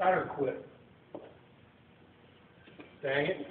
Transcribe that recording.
Better quit. Dang it.